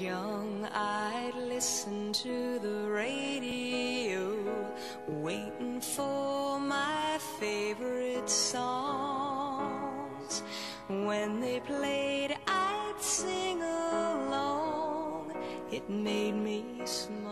young, I'd listen to the radio, waiting for my favorite songs. When they played, I'd sing along. It made me smile.